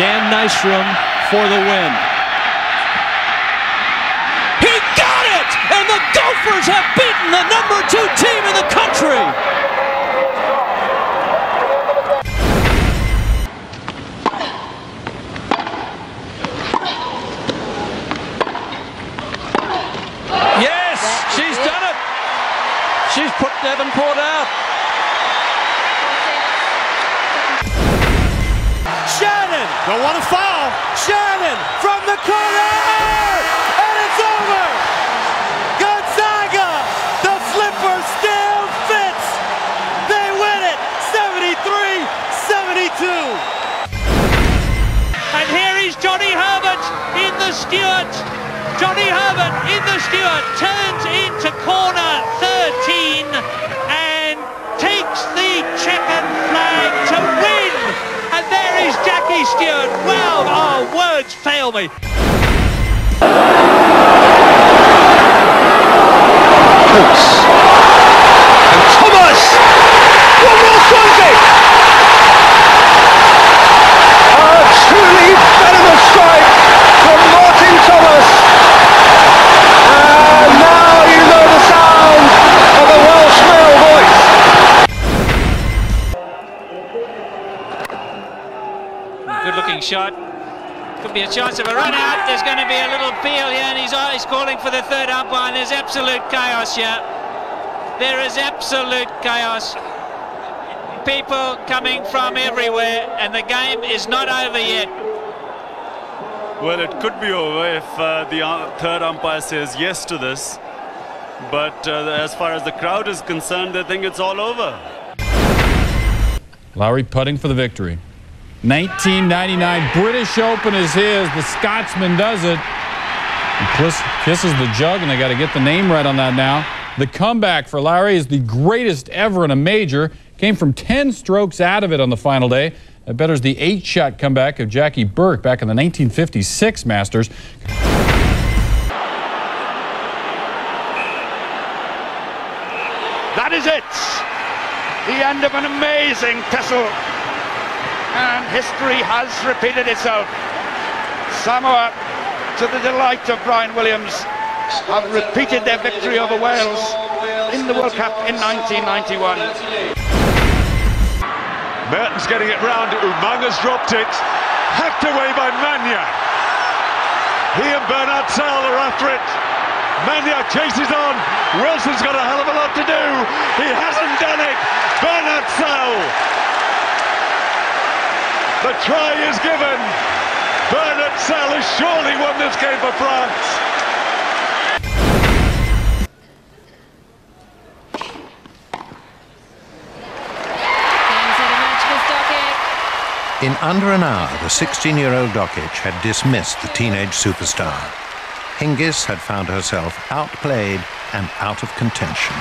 Dan Nystrom for the win. He got it! And the Gophers have beaten the number two team in the country! Yes, she's done it. She's put Davenport out. Don't want to foul. Shannon from the corner! And it's over! Gonzaga! The slipper still fits! They win it! 73-72! And here is Johnny Herbert in the Stewart. Johnny Herbert in the Stewart turns into corner 13 and takes the checkered flag to win. And there is Jackie Stewart. Wow, oh, words fail me. Thomas! One more Swansea! A truly venomous strike from Martin Thomas. And now you know the sound of a Welsh male voice. Good looking shot. Could be a chance of a run out. There's going to be a little peel here, and he's, he's calling for the third umpire. And there's absolute chaos here. There is absolute chaos. People coming from everywhere, and the game is not over yet. Well, it could be over if uh, the uh, third umpire says yes to this. But uh, as far as the crowd is concerned, they think it's all over. Lawrie putting for the victory. 1999 British Open is his. The Scotsman does it. He kiss- kisses the jug, and they got to get the name right on that now. The comeback for Lawrie is the greatest ever in a major. Came from 10 strokes out of it on the final day. I bet there's the eight shot comeback of Jackie Burke back in the 1956 Masters. That is it. The end of an amazing tussle. And history has repeated itself. Samoa, to the delight of Bryan Williams, have repeated their victory over Wales in the World Cup in 1991. Mehrtens getting it round. Umaga's dropped it. Hacked away by Mania. He and Bernat-Salles are after it. Mania chases on. Wilson's got a hell of a lot to do. He hasn't done it. Bernat-Salles. The try is given. Bernat-Salles has surely won this game for France. In under an hour, the 16-year-old Dokic had dismissed the teenage superstar. Hingis had found herself outplayed and out of contention.